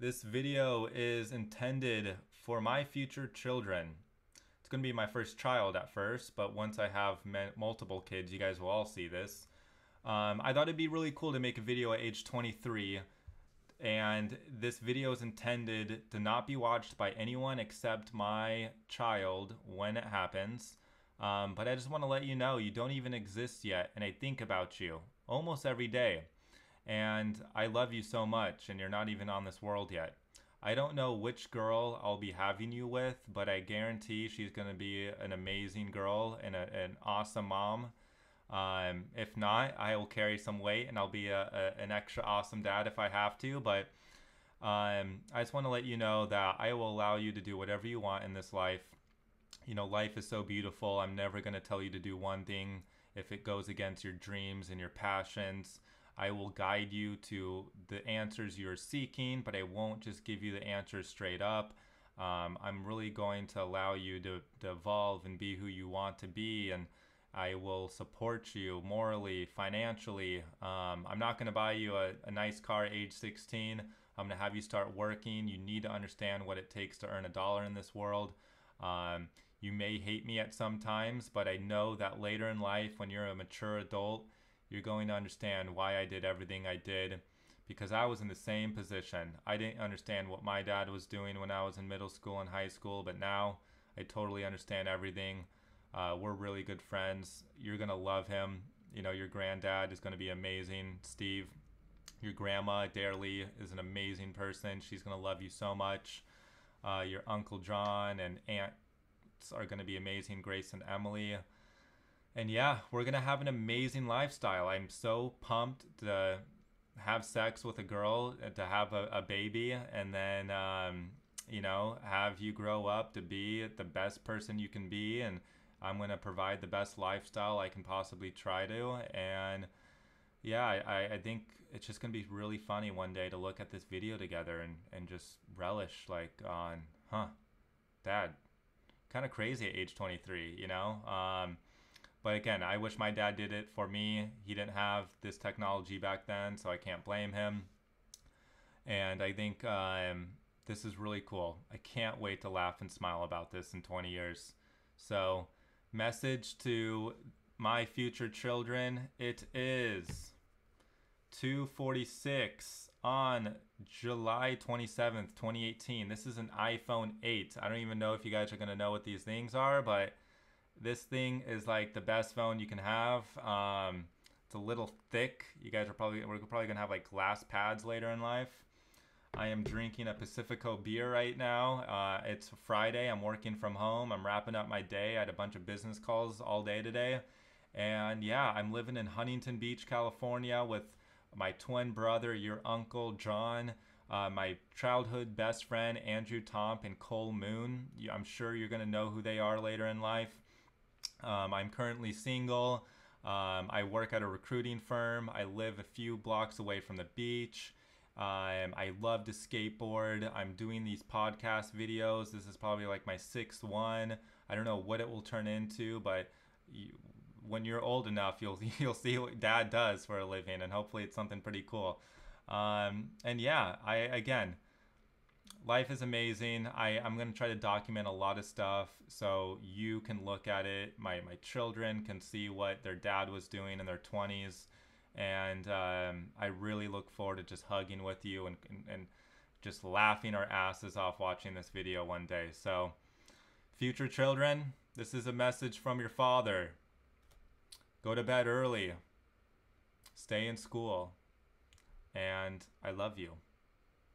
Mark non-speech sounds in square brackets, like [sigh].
This video is intended for my future children. It's going to be my first child at first, but once I have multiple kids, you guys will all see this. Um, I thought it'd be really cool to make a video at age 23, and this video is intended to not be watched by anyone except my child when it happens. Um, but I just want to let you know you don't even exist yet, and I think about you almost every day. And I love you so much, and you're not even on this world yet. I don't know which girl I'll be having you with, but I guarantee she's going to be an amazing girl and a, an awesome mom. Um, if not, I will carry some weight and I'll be a, a, an extra awesome dad if I have to. But um, I just want to let you know that I will allow you to do whatever you want in this life. You know, life is so beautiful. I'm never going to tell you to do one thing if it goes against your dreams and your passions. I will guide you to the answers you're seeking, but I won't just give you the answers straight up. Um, I'm really going to allow you to, to evolve and be who you want to be, and I will support you morally, financially. Um, I'm not going to buy you a, a nice car at age 16. I'm going to have you start working. You need to understand what it takes to earn a dollar in this world. Um, you may hate me at some times, but I know that later in life, when you're a mature adult, you're going to understand why I did everything I did because I was in the same position. I didn't understand what my dad was doing when I was in middle school and high school, but now I totally understand everything. Uh, we're really good friends. You're going to love him. You know, your granddad is going to be amazing, Steve. Your grandma, Darely, is an amazing person. She's going to love you so much. Uh, your Uncle John and Aunt are going to be amazing, Grace and Emily. And yeah, we're to have an amazing lifestyle. I'm so pumped to have sex with a girl, to have a, a baby, and then, um, you know, have you grow up to be the best person you can be. And I'm to provide the best lifestyle I can possibly try to. And yeah, I, I think it's just to be really funny one day to look at this video together and, and just relish, like, on, huh, dad, kind of crazy at age 23, you know? Um, but again, I wish my dad did it for me. He didn't have this technology back then, so I can't blame him. And I think um, this is really cool. I can't wait to laugh and smile about this in 20 years. So, message to my future children it is 246 on July 27th, 2018. This is an iPhone 8. I don't even know if you guys are going to know what these things are, but this thing is like the best phone you can have. Um, it's a little thick. You guys are probably, we're probably going to have like glass pads later in life. I am drinking a Pacifico beer right now. Uh, it's Friday. I'm working from home. I'm wrapping up my day. I had a bunch of business calls all day today. And yeah, I'm living in Huntington Beach, California with my twin brother, your uncle John, uh, my childhood best friend Andrew Tomp and Cole Moon. I'm sure you're going to know who they are later in life. Um, I'm currently single. Um, I work at a recruiting firm. I live a few blocks away from the beach. Um, I love to skateboard. I'm doing these podcast videos. This is probably like my sixth one. I don't know what it will turn into, but you, when you're old enough, you'll [laughs] you'll see what dad does for a living, and hopefully it's something pretty cool. Um, and yeah, I again, life is amazing. I I'm gonna try to document a lot of stuff so you can look at it. My my children can see what their dad was doing in their 20s, and um, I really look forward to just hugging with you and, and and just laughing our asses off watching this video one day. So, future children, this is a message from your father. Go to bed early. Stay in school. And I love you.